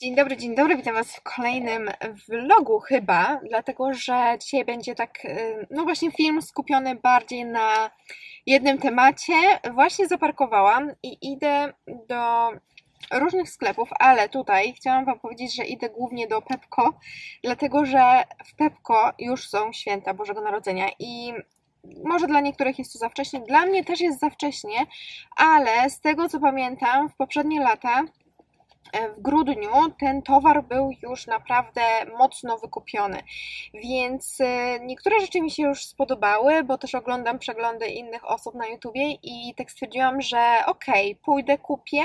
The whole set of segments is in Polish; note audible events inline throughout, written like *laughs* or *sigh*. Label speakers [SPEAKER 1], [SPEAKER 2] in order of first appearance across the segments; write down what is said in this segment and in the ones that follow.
[SPEAKER 1] Dzień dobry, dzień dobry, witam Was w kolejnym vlogu chyba, dlatego że dzisiaj będzie tak, y, no właśnie film skupiony bardziej na jednym temacie. Właśnie zaparkowałam i idę do różnych sklepów, ale tutaj chciałam Wam powiedzieć, że idę głównie do Pepko, dlatego że w Pepko już są święta Bożego Narodzenia i może dla niektórych jest to za wcześnie, dla mnie też jest za wcześnie, ale z tego co pamiętam w poprzednie lata w grudniu ten towar był już naprawdę mocno wykupiony, więc e, niektóre rzeczy mi się już spodobały, bo też oglądam przeglądy innych osób na YouTubie i tak stwierdziłam, że okej, okay, pójdę, kupię,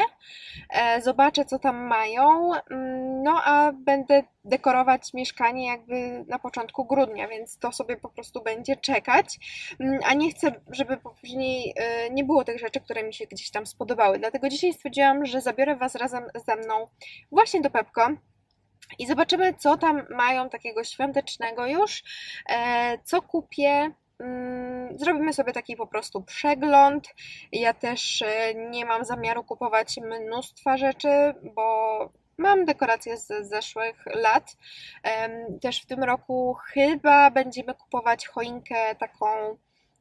[SPEAKER 1] e, zobaczę co tam mają, mm, no a będę dekorować mieszkanie jakby na początku grudnia, więc to sobie po prostu będzie czekać, mm, a nie chcę, żeby później nie było tych rzeczy, które mi się gdzieś tam spodobały. Dlatego dzisiaj stwierdziłam, że zabiorę Was razem ze mną właśnie do Pepko. I zobaczymy, co tam mają takiego świątecznego już, e, co kupię, mm, zrobimy sobie taki po prostu przegląd. Ja też e, nie mam zamiaru kupować mnóstwa rzeczy, bo mam dekoracje z zeszłych lat. Też w tym roku chyba będziemy kupować choinkę taką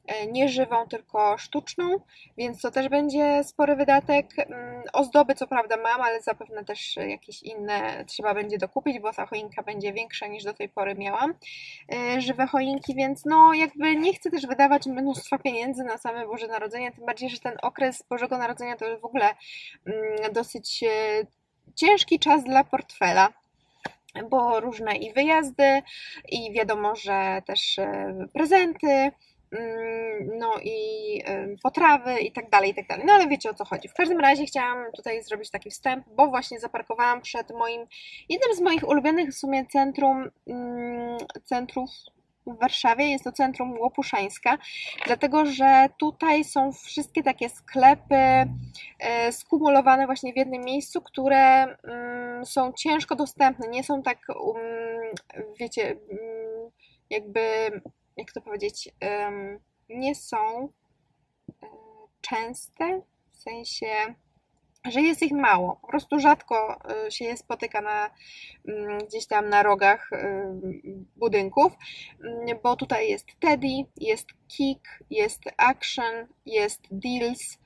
[SPEAKER 1] E, nie żywą, tylko sztuczną, więc to też będzie spory wydatek. Mm, ozdoby co prawda mam, ale zapewne też jakieś inne trzeba będzie dokupić, bo ta choinka będzie większa niż do tej pory miałam. E, żywe choinki, więc no jakby nie chcę też wydawać mnóstwa pieniędzy na same Boże Narodzenie, tym bardziej, że ten okres Bożego Narodzenia to jest w ogóle mm, dosyć e, ciężki czas dla portfela bo różne i wyjazdy, i wiadomo, że też prezenty, Mm, no i potrawy i tak dalej, i tak dalej. No ale wiecie o co chodzi. W każdym razie chciałam tutaj zrobić taki wstęp, bo właśnie zaparkowałam przed moim, jednym z moich ulubionych w sumie centrum, mm, centrów w Warszawie, jest to centrum Łopuszańska, dlatego że tutaj są wszystkie takie sklepy e, skumulowane właśnie w jednym miejscu, które mm, są ciężko dostępne, nie są tak, wiecie, jakby jak to powiedzieć, nie są e, częste, w sensie, że jest ich mało. Po prostu rzadko e, się je spotyka na, mm, gdzieś tam na rogach e, budynków, mm, bo tutaj jest Teddy, jest Kick, jest Action, jest Deals,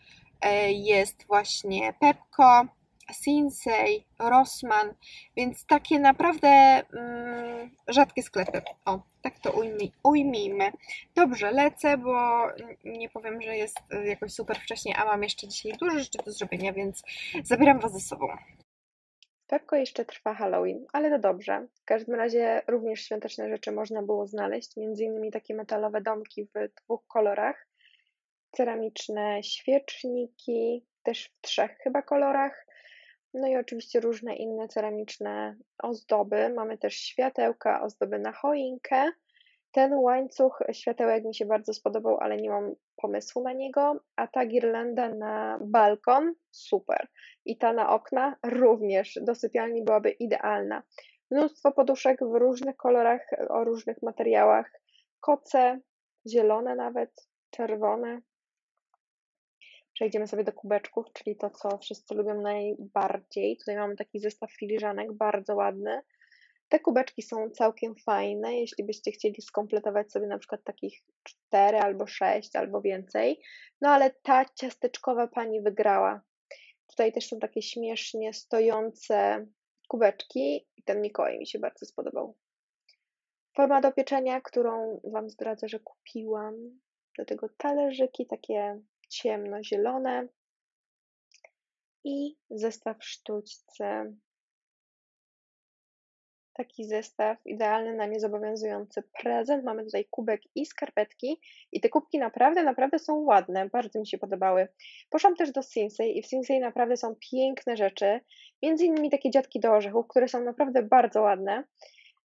[SPEAKER 1] jest właśnie Pepco, Sinsei, Rossmann, więc takie naprawdę mm, rzadkie sklepy. O, tak to ujmij, ujmijmy. Dobrze, lecę, bo nie powiem, że jest jakoś super wcześnie, a mam jeszcze dzisiaj dużo rzeczy do zrobienia, więc zabieram Was ze sobą.
[SPEAKER 2] Pepko jeszcze trwa Halloween, ale to dobrze. W każdym razie również świąteczne rzeczy można było znaleźć, między innymi takie metalowe domki w dwóch kolorach, ceramiczne świeczniki, też w trzech chyba kolorach, no i oczywiście różne inne ceramiczne ozdoby. Mamy też światełka, ozdoby na choinkę. Ten łańcuch światełek mi się bardzo spodobał, ale nie mam pomysłu na niego. A ta girlanda na balkon super. I ta na okna również do sypialni byłaby idealna. Mnóstwo poduszek w różnych kolorach, o różnych materiałach. Koce, zielone nawet, czerwone, Przejdziemy sobie do kubeczków, czyli to, co wszyscy lubią najbardziej. Tutaj mamy taki zestaw filiżanek, bardzo ładny. Te kubeczki są całkiem fajne, jeśli byście chcieli skompletować sobie na przykład takich 4 albo 6 albo więcej. No ale ta ciasteczkowa pani wygrała. Tutaj też są takie śmiesznie stojące kubeczki i ten Mikołaj mi się bardzo spodobał. Forma do pieczenia, którą Wam zdradzę, że kupiłam. Do tego talerzyki takie ciemnozielone i zestaw sztućce. Taki zestaw idealny na niezobowiązujący prezent. Mamy tutaj kubek i skarpetki i te kubki naprawdę, naprawdę są ładne, bardzo mi się podobały. Poszłam też do Sinsei i w Sinsei naprawdę są piękne rzeczy, między innymi takie dziadki do orzechów, które są naprawdę bardzo ładne.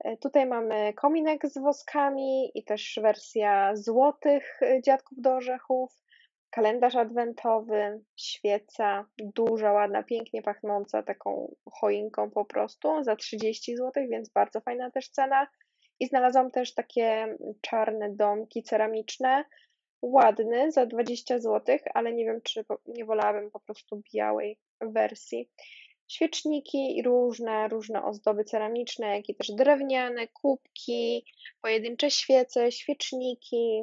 [SPEAKER 2] E, tutaj mamy kominek z woskami i też wersja złotych e, dziadków do orzechów kalendarz adwentowy, świeca, duża, ładna, pięknie pachnąca, taką choinką po prostu, za 30 zł, więc bardzo fajna też cena. I znalazłam też takie czarne domki ceramiczne, ładny, za 20 zł, ale nie wiem, czy nie wolałabym po prostu białej wersji. świeczniki i różne, różne ozdoby ceramiczne, jak i też drewniane, kubki, pojedyncze świece, świeczniki.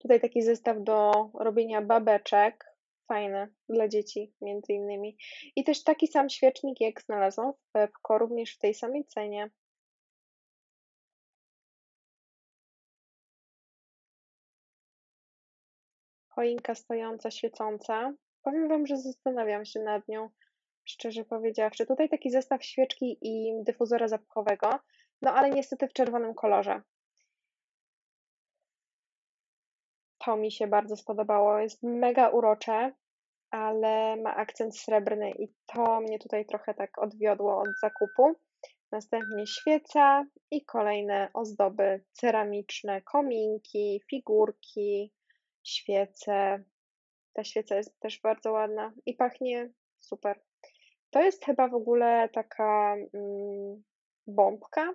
[SPEAKER 2] Tutaj taki zestaw do robienia babeczek, fajne dla dzieci między innymi. I też taki sam świecznik, jak znalazłam w Pepko, również w tej samej cenie. Choinka stojąca, świecąca. Powiem Wam, że zastanawiam się nad nią, szczerze powiedziawszy. Tutaj taki zestaw świeczki i dyfuzora zapachowego, no ale niestety w czerwonym kolorze. To mi się bardzo spodobało. Jest mega urocze, ale ma akcent srebrny i to mnie tutaj trochę tak odwiodło od zakupu. Następnie świeca i kolejne ozdoby ceramiczne, kominki, figurki, świece. Ta świeca jest też bardzo ładna i pachnie super. To jest chyba w ogóle taka mm, bombka,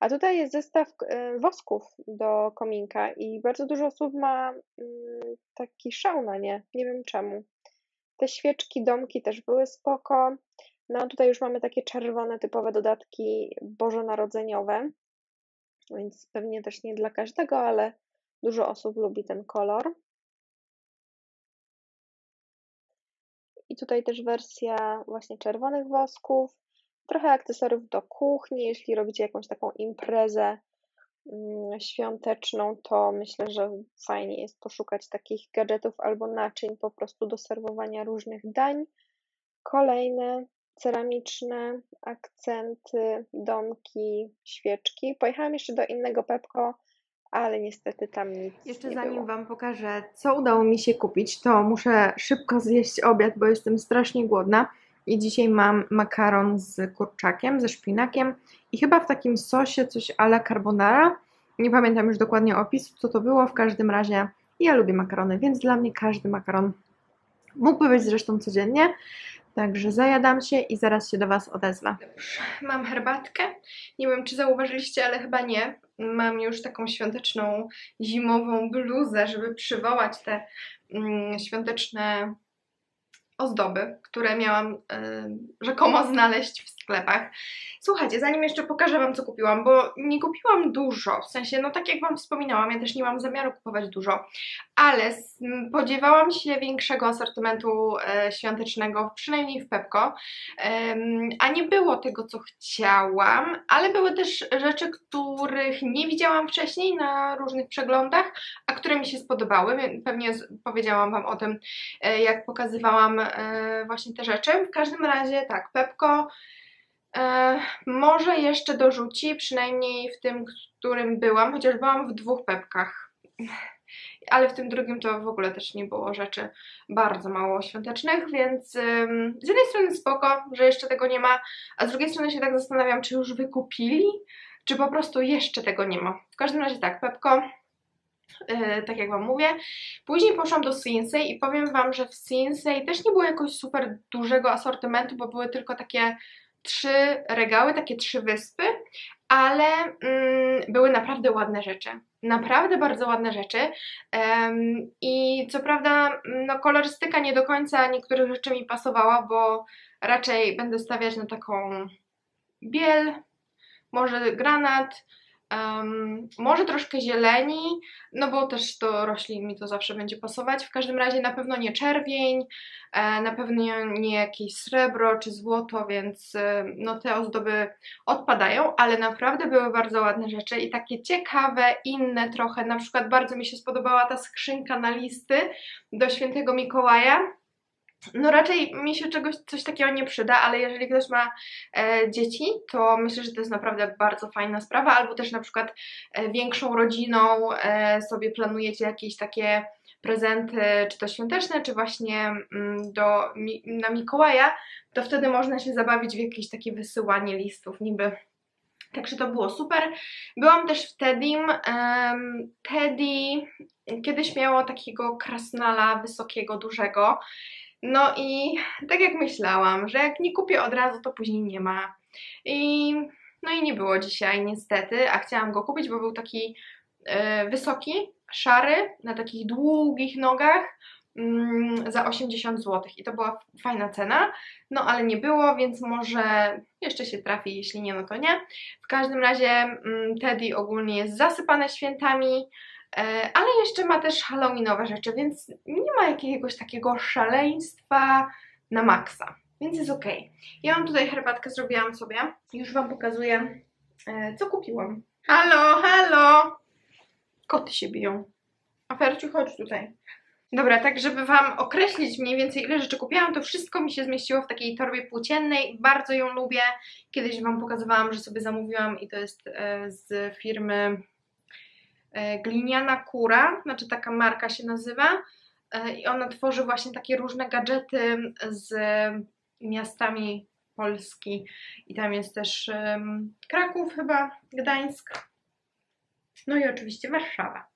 [SPEAKER 2] a tutaj jest zestaw y, wosków do kominka i bardzo dużo osób ma mm, taki szał na nie. Nie wiem czemu. Te świeczki, domki też były spoko. No tutaj już mamy takie czerwone typowe dodatki bożonarodzeniowe, więc pewnie też nie dla każdego, ale dużo osób lubi ten kolor. I tutaj też wersja właśnie czerwonych wosków, trochę akcesoriów do kuchni, jeśli robicie jakąś taką imprezę mm, świąteczną, to myślę, że fajnie jest poszukać takich gadżetów albo naczyń po prostu do serwowania różnych dań. Kolejne ceramiczne akcenty, domki, świeczki. Pojechałam jeszcze do innego Pepko, ale niestety tam nic
[SPEAKER 1] Jeszcze
[SPEAKER 2] nie
[SPEAKER 1] zanim
[SPEAKER 2] było.
[SPEAKER 1] Wam pokażę, co udało mi się kupić, to muszę szybko zjeść obiad, bo jestem strasznie głodna. I dzisiaj mam makaron z kurczakiem, ze szpinakiem i chyba w takim sosie coś a la carbonara. Nie pamiętam już dokładnie opisu, co to było. W każdym razie ja lubię makarony, więc dla mnie każdy makaron mógłby być zresztą codziennie. Także zajadam się i zaraz się do Was odezwę. Mam herbatkę. Nie wiem, czy zauważyliście, ale chyba nie. Mam już taką świąteczną, zimową bluzę, żeby przywołać te mm, świąteczne ozdoby, które miałam y, rzekomo znaleźć w sklepach. Słuchajcie, zanim jeszcze pokażę Wam, co kupiłam, bo nie kupiłam dużo, w sensie, no tak jak Wam wspominałam, ja też nie mam zamiaru kupować dużo, ale spodziewałam się większego asortymentu e, świątecznego, przynajmniej w Pepko, a nie było tego, co chciałam, ale były też rzeczy, których nie widziałam wcześniej na różnych przeglądach, a które mi się spodobały, pewnie powiedziałam Wam o tym, e, jak pokazywałam e, właśnie te rzeczy. W każdym razie tak, Pepko może jeszcze dorzuci, przynajmniej w tym, którym byłam, chociaż byłam w dwóch Pepkach. Ale w tym drugim to w ogóle też nie było rzeczy bardzo mało świątecznych, więc z jednej strony spoko, że jeszcze tego nie ma, a z drugiej strony się tak zastanawiam, czy już wykupili, czy po prostu jeszcze tego nie ma. W każdym razie tak, Pepko Yy, tak jak Wam mówię. Później poszłam do Sinsei i powiem Wam, że w Sinsei też nie było jakoś super dużego asortymentu, bo były tylko takie trzy regały, takie trzy wyspy, ale mm, były naprawdę ładne rzeczy. Naprawdę bardzo ładne rzeczy. Um, I co prawda, no, kolorystyka nie do końca niektórych rzeczy mi pasowała, bo raczej będę stawiać na taką biel, może granat, Um, może troszkę zieleni, no bo też to roślin mi to zawsze będzie pasować. W każdym razie na pewno nie czerwień, e, na pewno nie jakieś srebro czy złoto, więc e, no te ozdoby odpadają, ale naprawdę były bardzo ładne rzeczy i takie ciekawe, inne trochę. Na przykład bardzo mi się spodobała ta skrzynka na listy do świętego Mikołaja no raczej mi się czegoś, coś takiego nie przyda, ale jeżeli ktoś ma e, dzieci, to myślę, że to jest naprawdę bardzo fajna sprawa, albo też na przykład e, większą rodziną e, sobie planujecie jakieś takie prezenty, czy to świąteczne, czy właśnie mm, do, na Mikołaja, to wtedy można się zabawić w jakieś takie wysyłanie listów niby. Także to było super. Byłam też w Teddym. Teddy kiedyś miało takiego krasnala wysokiego, dużego no i tak jak myślałam, że jak nie kupię od razu, to później nie ma. I no i nie było dzisiaj niestety, a chciałam go kupić, bo był taki e, wysoki, szary, na takich długich nogach. mm, za 80 zł i to była fajna cena, no ale nie było, więc może jeszcze się trafi, jeśli nie, no to nie. W każdym razie mm, Teddy ogólnie jest zasypane świętami, ale jeszcze ma też halloweenowe rzeczy, więc nie ma jakiegoś takiego szaleństwa na maksa, więc jest ok. Ja mam tutaj herbatkę, zrobiłam sobie, już Wam pokazuję, e, co kupiłam. Halo, halo! Koty się biją. Aferciu, chodź tutaj. Dobra, tak żeby Wam określić mniej więcej ile rzeczy kupiłam, to wszystko mi się zmieściło w takiej torbie płóciennej. Bardzo ją lubię. Kiedyś Wam pokazywałam, że sobie zamówiłam i to jest e, z firmy e, Gliniana Kura, znaczy taka marka się nazywa. E, I ona tworzy właśnie takie różne gadżety z miastami Polski. I tam jest też Kraków chyba, Gdańsk. No i oczywiście Warszawa.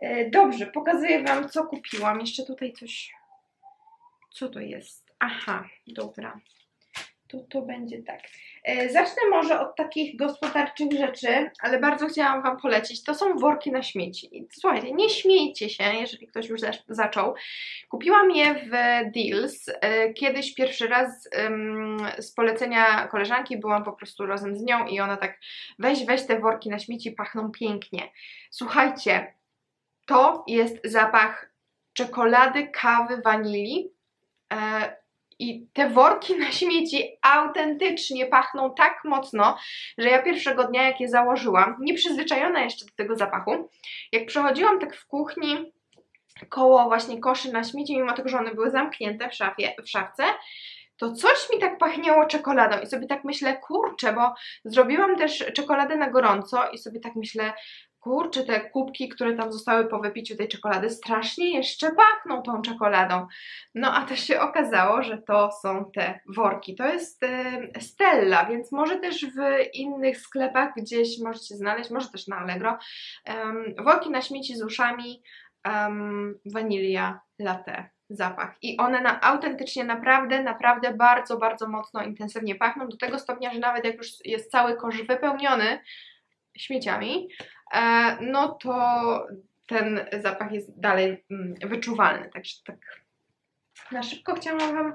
[SPEAKER 1] E, dobrze, pokazuję Wam, co kupiłam. Jeszcze tutaj coś. Co to jest? Aha, dobra. To, to będzie tak. E, zacznę może od takich gospodarczych rzeczy, ale bardzo chciałam Wam polecić. To są worki na śmieci. Słuchajcie, nie śmiejcie się, jeżeli ktoś już zaczął. Kupiłam je w Deals. E, kiedyś pierwszy raz z polecenia koleżanki byłam po prostu razem z nią i ona tak weź, weź te worki na śmieci, pachną pięknie. Słuchajcie, to jest zapach czekolady, kawy, wanilii. I te worki na śmieci autentycznie pachną tak mocno, że ja pierwszego dnia, jak je założyłam, nieprzyzwyczajona jeszcze do tego zapachu, jak przechodziłam tak w kuchni koło właśnie koszy na śmieci, mimo tego, że one były zamknięte w, szafie, w szafce, to coś mi tak pachniało czekoladą i sobie tak myślę, kurczę, bo zrobiłam też czekoladę na gorąco i sobie tak myślę, kurczę, te kubki, które tam zostały po wypiciu tej czekolady, strasznie jeszcze pachną tą czekoladą. No a to się okazało, że to są te worki. To jest e, Stella, więc może też w innych sklepach gdzieś możecie znaleźć, może też na Allegro. worki na śmieci z uszami, um, wanilia latte zapach. I one na, autentycznie naprawdę, naprawdę bardzo, bardzo mocno, intensywnie pachną, do tego stopnia, że nawet jak już jest cały kosz wypełniony śmieciami, no to ten zapach jest dalej mm, wyczuwalny. Także tak na szybko chciałam Wam e,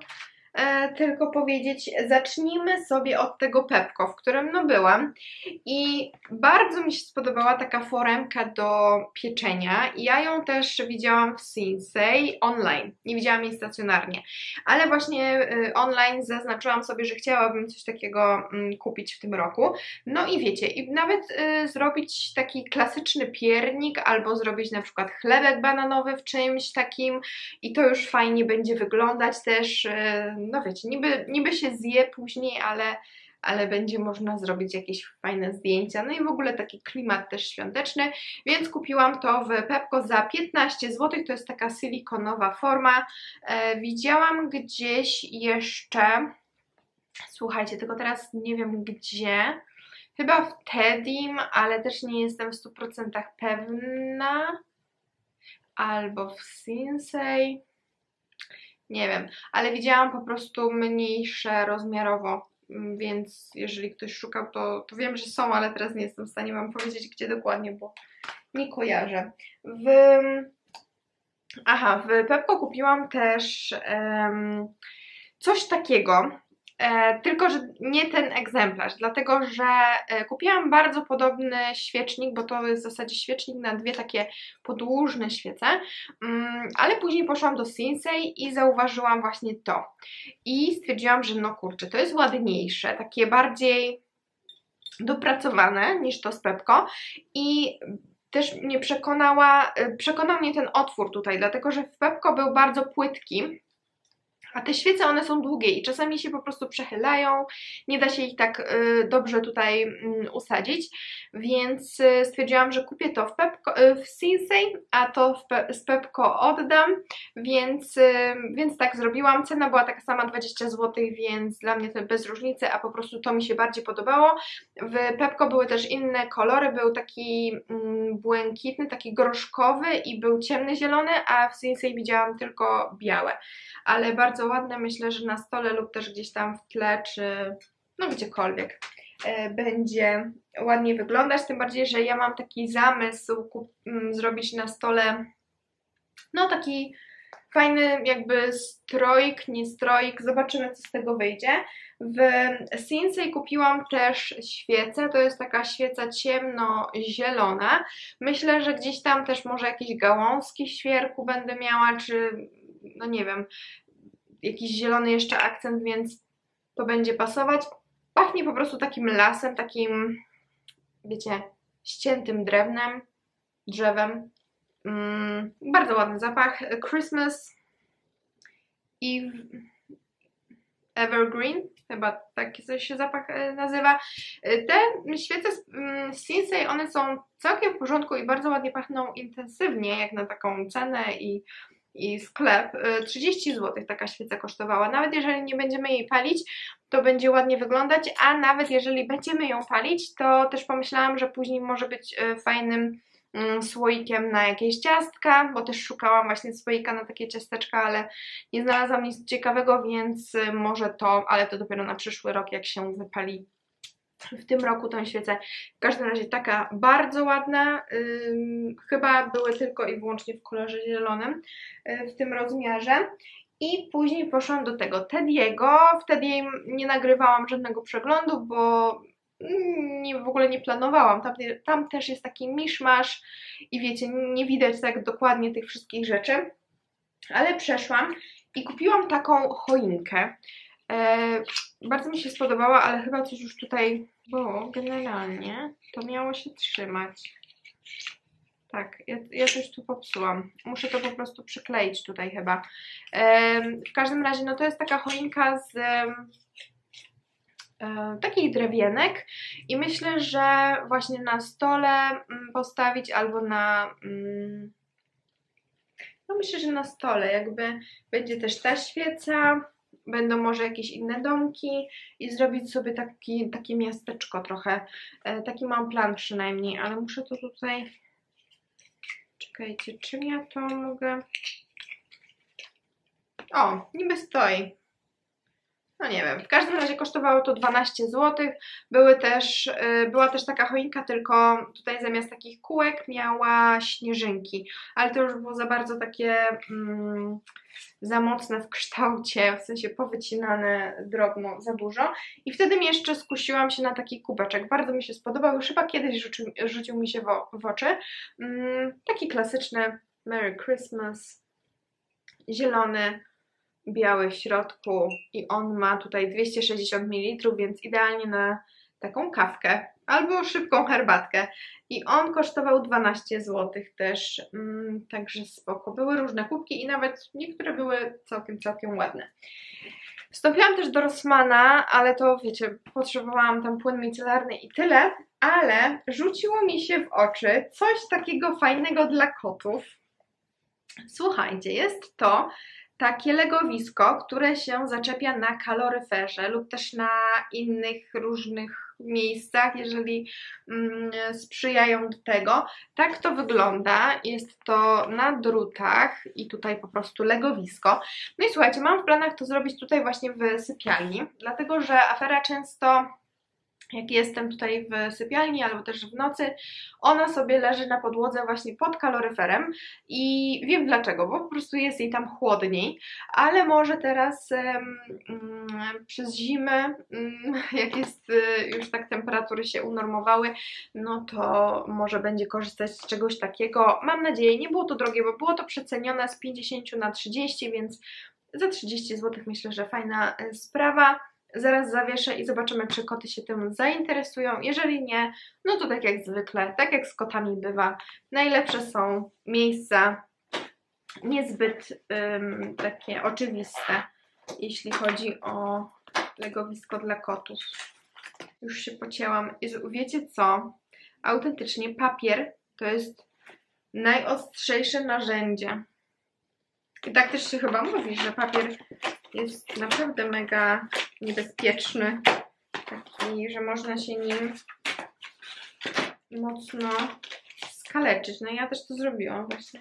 [SPEAKER 1] tylko powiedzieć, zacznijmy sobie od tego Pepko, w którym no byłam. I bardzo mi się spodobała taka foremka do pieczenia. I ja ją też widziałam w Sinsei online, nie widziałam jej stacjonarnie, ale właśnie y, online zaznaczyłam sobie, że chciałabym coś takiego y, kupić w tym roku, no i wiecie, i nawet y, zrobić taki klasyczny piernik albo zrobić na przykład chlebek bananowy w czymś takim. I to już fajnie będzie wyglądać też, no wiecie, niby, niby się zje później, ale, ale będzie można zrobić jakieś fajne zdjęcia. No i w ogóle taki klimat też świąteczny, więc kupiłam to w Pepko za 15 zł. To jest taka silikonowa forma. E, widziałam gdzieś jeszcze, słuchajcie, tylko teraz nie wiem gdzie. Chyba w Tedim, ale też nie jestem w 100% pewna. Albo w Sinsei nie wiem, ale widziałam po prostu mniejsze rozmiarowo, mm, więc jeżeli ktoś szukał, to, to wiem, że są, ale teraz nie jestem w stanie Wam powiedzieć, gdzie dokładnie, bo nie kojarzę. W... Aha, w Pepko kupiłam też um, coś takiego, tylko, że nie ten egzemplarz, dlatego że e, kupiłam bardzo podobny świecznik, bo to jest w zasadzie świecznik na dwie takie podłużne świece, mm, ale później poszłam do Sinsei i zauważyłam właśnie to. I stwierdziłam, że no kurczę, to jest ładniejsze, takie bardziej dopracowane niż to z Pepko i też mnie przekonała, e, przekonał mnie ten otwór tutaj, dlatego że w Pepko był bardzo płytki, a te świece one są długie i czasami się po prostu przechylają, nie da się ich tak y, dobrze tutaj y, usadzić, więc y, stwierdziłam, że kupię to w, Pepko, y, w Sinsei, a to Pe z Pepko oddam, więc, więc tak zrobiłam. Cena była taka sama 20 zł, więc dla mnie to bez różnicy, a po prostu to mi się bardziej podobało. W Pepko były też inne kolory, był taki mm, błękitny, taki groszkowy i był ciemny zielony, a w Sinsei widziałam tylko białe, ale bardzo bardzo ładne. Myślę, że na stole lub też gdzieś tam w tle, czy no gdziekolwiek e, będzie ładnie wyglądać. Tym bardziej, że ja mam taki zamysł kup, mm, zrobić na stole no taki fajny jakby stroik, nie stroik, zobaczymy co z tego wyjdzie. W Sinsei kupiłam też świecę, to jest taka świeca ciemno-zielona. Myślę, że gdzieś tam też może jakieś gałązki świerku będę miała, czy no nie wiem, jakiś zielony jeszcze akcent, więc to będzie pasować. Pachnie po prostu takim lasem, takim, wiecie, ściętym drewnem, drzewem. Mm, bardzo ładny zapach. Christmas i Evergreen, chyba taki coś się zapach e, nazywa. E, te świece z mm, Sinsei, one są całkiem w porządku i bardzo ładnie pachną intensywnie, jak na taką cenę i, i sklep. 30 e, zł taka świeca kosztowała. Nawet jeżeli nie będziemy jej palić, to będzie ładnie wyglądać, a nawet jeżeli będziemy ją palić, to też pomyślałam, że później może być fajnym Mm, słoikiem na jakieś ciastka, bo też szukałam właśnie słoika na takie ciasteczka, ale nie znalazłam nic ciekawego, więc y, może to, ale to dopiero na przyszły rok, jak się wypali w tym roku tą świecę. W każdym razie taka bardzo ładna, chyba były tylko i wyłącznie w kolorze zielonym yy, w tym rozmiarze. I później poszłam do tego Tediego. Wtedy nie nagrywałam żadnego przeglądu, bo nie, w ogóle nie planowałam. Tam, tam też jest taki miszmasz i wiecie, nie widać tak dokładnie tych wszystkich rzeczy. Ale przeszłam i kupiłam taką choinkę. E, bardzo mi się spodobała, ale chyba coś już tutaj było generalnie. To miało się trzymać. Tak, ja, ja coś tu popsułam. Muszę to po prostu przykleić tutaj chyba. E, w każdym razie, no to jest taka choinka z E, takich drewienek i myślę, że właśnie na stole mm, postawić albo na mm, no myślę, że na stole jakby będzie też ta świeca, będą może jakieś inne domki i zrobić sobie taki, takie miasteczko trochę. E, taki mam plan przynajmniej, ale muszę to tutaj... Czekajcie, czym ja to mogę... O, niby stoi. No nie wiem, w każdym razie kosztowało to 12 zł. Były też, yy, była też taka choinka, tylko tutaj zamiast takich kółek miała śnieżynki, ale to już było za bardzo takie mm, za mocne w kształcie, w sensie powycinane drobno, za dużo. I wtedy jeszcze skusiłam się na taki kubeczek. Bardzo mi się spodobał, już chyba kiedyś rzucił, rzucił mi się w, w oczy. Mm, taki klasyczny Merry Christmas, zielony, biały w środku i on ma tutaj 260 ml, więc idealnie na taką kawkę albo szybką herbatkę. I on kosztował 12 zł też, mm, także spoko. Były różne kubki i nawet niektóre były całkiem, całkiem ładne. Wstąpiłam też do Rossmana, ale to wiecie, potrzebowałam tam płyn micelarny i tyle, ale rzuciło mi się w oczy coś takiego fajnego dla kotów. Słuchajcie, jest to takie legowisko, które się zaczepia na kaloryferze lub też na innych różnych miejscach, jeżeli mm, sprzyjają do tego. Tak to wygląda. Jest to na drutach i tutaj po prostu legowisko. No i słuchajcie, mam w planach to zrobić tutaj właśnie w sypialni, dlatego że afera często jak jestem tutaj w sypialni albo też w nocy, ona sobie leży na podłodze właśnie pod kaloryferem i wiem dlaczego, bo po prostu jest jej tam chłodniej, ale może teraz um, przez zimę, um, *laughs* jak jest y, już tak temperatury się unormowały, no to może będzie korzystać z czegoś takiego. Mam nadzieję, nie było to drogie, bo było to przecenione z 50 na 30, więc za 30 zł myślę, że fajna y, sprawa. Zaraz zawieszę i zobaczymy, czy koty się tym zainteresują. Jeżeli nie, no to tak jak zwykle, tak jak z kotami bywa, najlepsze są miejsca niezbyt um, takie oczywiste, jeśli chodzi o legowisko dla kotów. Już się pocięłam. I wiecie co? Autentycznie papier to jest najostrzejsze narzędzie. I tak też się chyba mówi, że papier jest naprawdę mega niebezpieczny. Taki, że można się nim mocno skaleczyć. No ja też to zrobiłam właśnie.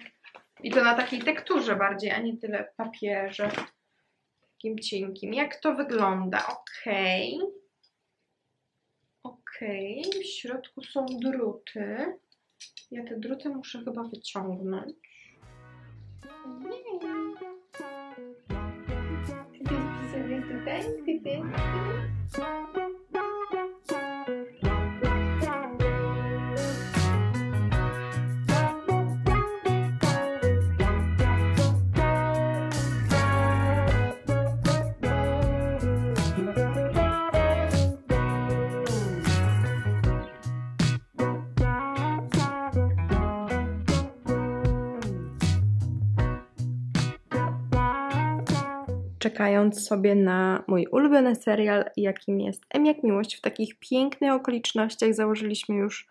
[SPEAKER 1] I to na takiej tekturze bardziej, a nie tyle papierze. Takim cienkim. Jak to wygląda? Ok. Ok. W środku są druty. Ja te druty muszę chyba wyciągnąć.
[SPEAKER 3] tipo de serviço tem que ter.
[SPEAKER 1] Czekając sobie na mój ulubiony serial, jakim jest M jak Miłość. W takich pięknych okolicznościach założyliśmy już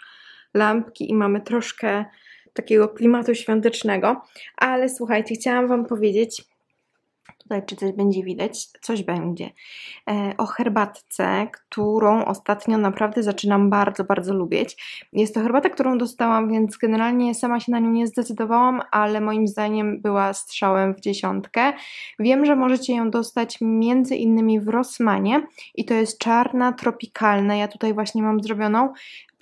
[SPEAKER 1] lampki i mamy troszkę takiego klimatu świątecznego. Ale słuchajcie, chciałam Wam powiedzieć, tutaj czy coś będzie widać, coś będzie, e, o herbatce, którą ostatnio naprawdę zaczynam bardzo, bardzo lubić. Jest to herbata, którą dostałam, więc generalnie sama się na nią nie zdecydowałam, ale moim zdaniem była strzałem w dziesiątkę. Wiem, że możecie ją dostać między innymi w Rossmanie i to jest czarna, tropikalna. Ja tutaj właśnie mam zrobioną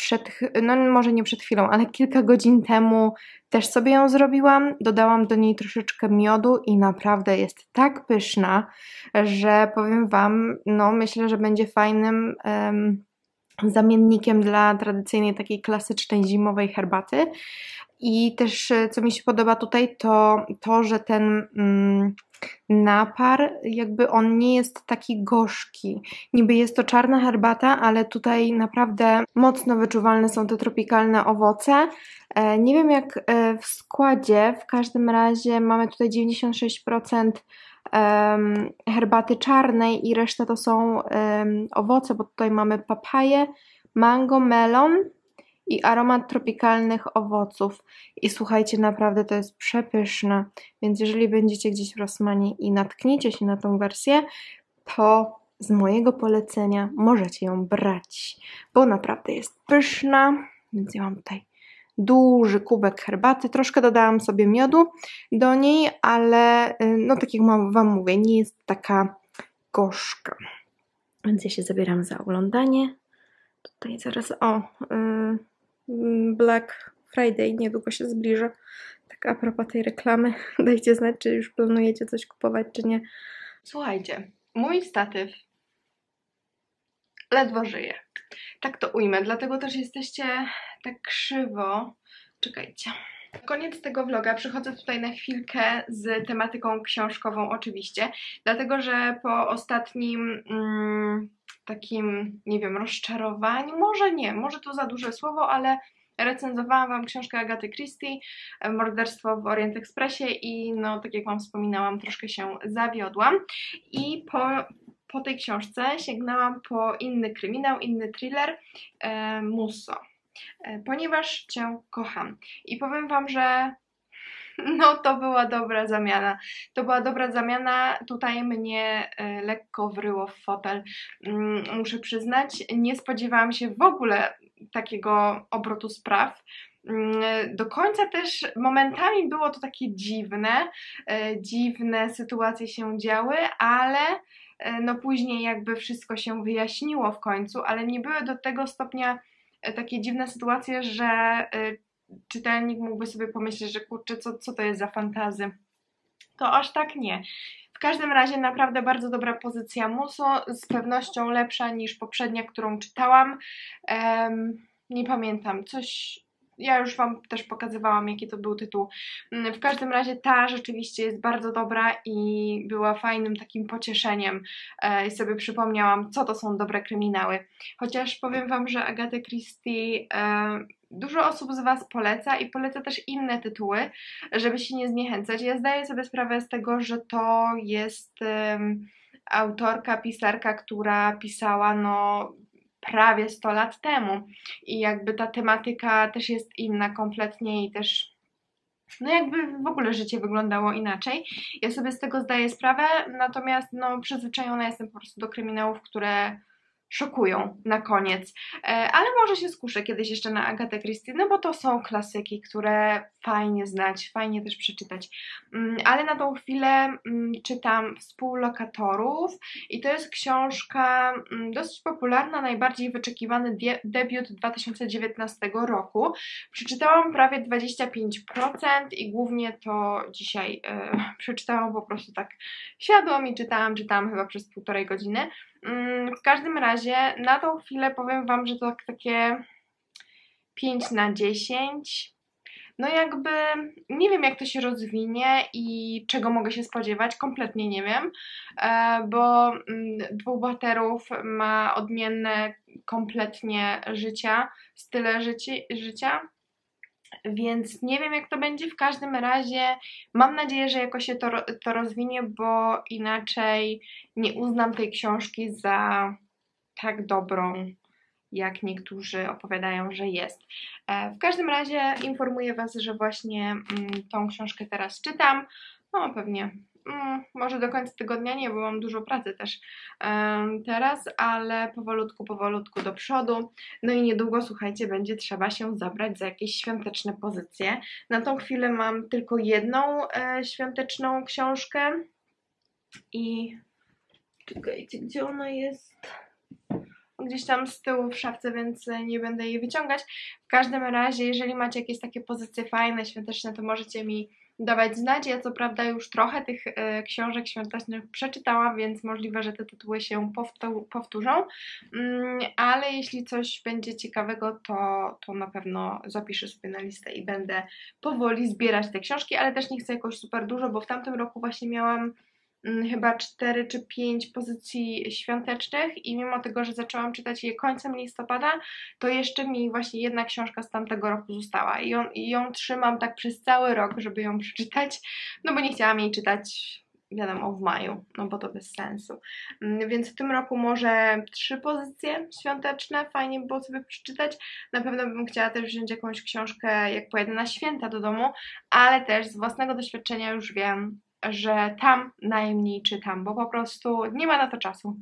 [SPEAKER 1] przed, no może nie przed chwilą, ale kilka godzin temu też sobie ją zrobiłam. Dodałam do niej troszeczkę miodu i naprawdę jest tak pyszna, że powiem Wam, no myślę, że będzie fajnym um, zamiennikiem dla tradycyjnej takiej klasycznej zimowej herbaty. I też co mi się podoba tutaj, to to, że ten. Um, napar, jakby on nie jest taki gorzki. Niby jest to czarna herbata, ale tutaj naprawdę mocno wyczuwalne są te tropikalne owoce. E, nie wiem jak e, w składzie, w każdym razie mamy tutaj 96% herbaty czarnej i reszta to są owoce, bo tutaj mamy papaję, mango, melon, i aromat tropikalnych owoców. I słuchajcie, naprawdę to jest przepyszne. Więc jeżeli będziecie gdzieś w Rosmanie i natkniecie się na tą wersję, to z mojego polecenia możecie ją brać, bo naprawdę jest pyszna. Więc ja mam tutaj duży kubek herbaty. Troszkę dodałam sobie miodu do niej, ale y, no tak jak Wam mówię, nie jest taka gorzka. Więc ja się zabieram za oglądanie. Tutaj zaraz, o, yy, Black Friday niedługo się zbliża. Tak a propos tej reklamy, *laughs* dajcie znać, czy już planujecie coś kupować, czy nie. Słuchajcie, mój statyw ledwo żyje. Tak to ujmę, dlatego też jesteście tak krzywo. Czekajcie. Koniec tego vloga. Przychodzę tutaj na chwilkę z tematyką książkową oczywiście, dlatego że po ostatnim mm, takim, nie wiem, rozczarowaniu, może nie, może to za duże słowo, ale recenzowałam Wam książkę Agaty Christie, Morderstwo w Orient Expressie i no, tak jak Wam wspominałam, troszkę się zawiodłam. I po, po tej książce sięgnęłam po inny kryminał, inny thriller, e, Musso, e, ponieważ Cię kocham. I powiem Wam, że no to była dobra zamiana. To była dobra zamiana. Tutaj mnie e, lekko wryło w fotel, mm, muszę przyznać. Nie spodziewałam się w ogóle takiego obrotu spraw. Mm, do końca też momentami było to takie dziwne, e, dziwne sytuacje się działy, ale e, no później jakby wszystko się wyjaśniło w końcu, ale nie były do tego stopnia takie dziwne sytuacje, że czytelnik mógłby sobie pomyśleć, że kurczę, co, co to jest za fantazy. To aż tak nie. W każdym razie naprawdę bardzo dobra pozycja Muso, z pewnością lepsza niż poprzednia, którą czytałam. Um, nie pamiętam, coś ja już Wam też pokazywałam, jaki to był tytuł. Mm, w każdym razie ta rzeczywiście jest bardzo dobra i była fajnym takim pocieszeniem e, i sobie przypomniałam, co to są dobre kryminały. Chociaż powiem Wam, że Agatha Christie e, dużo osób z Was poleca i poleca też inne tytuły, żeby się nie zniechęcać. Ja zdaję sobie sprawę z tego, że to jest autorka, pisarka, która pisała no prawie 100 lat temu i jakby ta tematyka też jest inna kompletnie i też no jakby w ogóle życie wyglądało inaczej. Ja sobie z tego zdaję sprawę, natomiast no przyzwyczajona jestem po prostu do kryminałów, które szokują na koniec. E, ale może się skuszę kiedyś jeszcze na Agatę Christie, no bo to są klasyki, które fajnie znać, fajnie też przeczytać. Mm, ale na tą chwilę mm, czytam Współlokatorów i to jest książka mm, dosyć popularna, najbardziej wyczekiwany debiut 2019 roku. Przeczytałam prawie 25% i głównie to dzisiaj e, przeczytałam po prostu tak siadłam i czytałam, czytałam chyba przez półtorej godziny. Mm, w każdym razie na tą chwilę powiem Wam, że to tak takie 5 na 10. No jakby nie wiem jak to się rozwinie i czego mogę się spodziewać, kompletnie nie wiem, e, bo mm, dwóch bohaterów ma odmienne kompletnie życia, style życi, życia więc nie wiem, jak to będzie. W każdym razie mam nadzieję, że jakoś się to, to rozwinie, bo inaczej nie uznam tej książki za tak dobrą, jak niektórzy opowiadają, że jest. E, w każdym razie informuję Was, że właśnie mm, tą książkę teraz czytam. No, pewnie Mm, może do końca tygodnia nie, bo mam dużo pracy też teraz, ale powolutku, powolutku do przodu. No i niedługo, słuchajcie, będzie trzeba się zabrać za jakieś świąteczne pozycje. Na tą chwilę mam tylko jedną e, świąteczną książkę i czekajcie, gdzie ona jest? gdzieś tam z tyłu w szafce, więc nie będę jej wyciągać. W każdym razie, jeżeli macie jakieś takie pozycje fajne, świąteczne, to możecie mi dawać znać. Ja co prawda już trochę tych e, książek świątecznych przeczytałam, więc możliwe, że te tytuły się powtórzą, mm, ale jeśli coś będzie ciekawego, to, to na pewno zapiszę sobie na listę i będę powoli zbierać te książki, ale też nie chcę jakoś super dużo, bo w tamtym roku właśnie miałam chyba 4 czy 5 pozycji świątecznych i mimo tego, że zaczęłam czytać je końcem listopada, to jeszcze mi właśnie jedna książka z tamtego roku została i ją, i ją trzymam tak przez cały rok, żeby ją *laughs* przeczytać, no bo nie chciałam jej czytać wiadomo, w maju, no bo to bez sensu. Mm, więc w tym roku może trzy pozycje świąteczne, fajnie było sobie przeczytać. Na pewno bym chciała też wziąć jakąś książkę, jak pojedę na święta do domu, ale też z własnego doświadczenia już wiem, że tam najmniej czytam, bo po prostu nie ma na to czasu.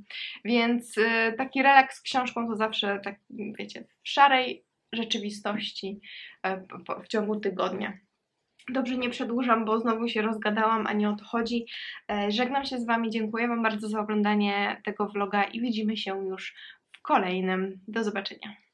[SPEAKER 1] Więc y, taki relaks z książką to zawsze tak, wiecie, w szarej rzeczywistości y, w ciągu tygodnia. Dobrze, nie przedłużam, bo znowu się rozgadałam, a nie o to chodzi. E, żegnam się z Wami, dziękuję Wam bardzo za oglądanie tego vloga i widzimy się już w kolejnym. Do zobaczenia.